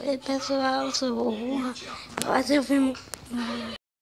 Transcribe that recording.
Oi pessoal, eu sou o Rua. Fazer o filme.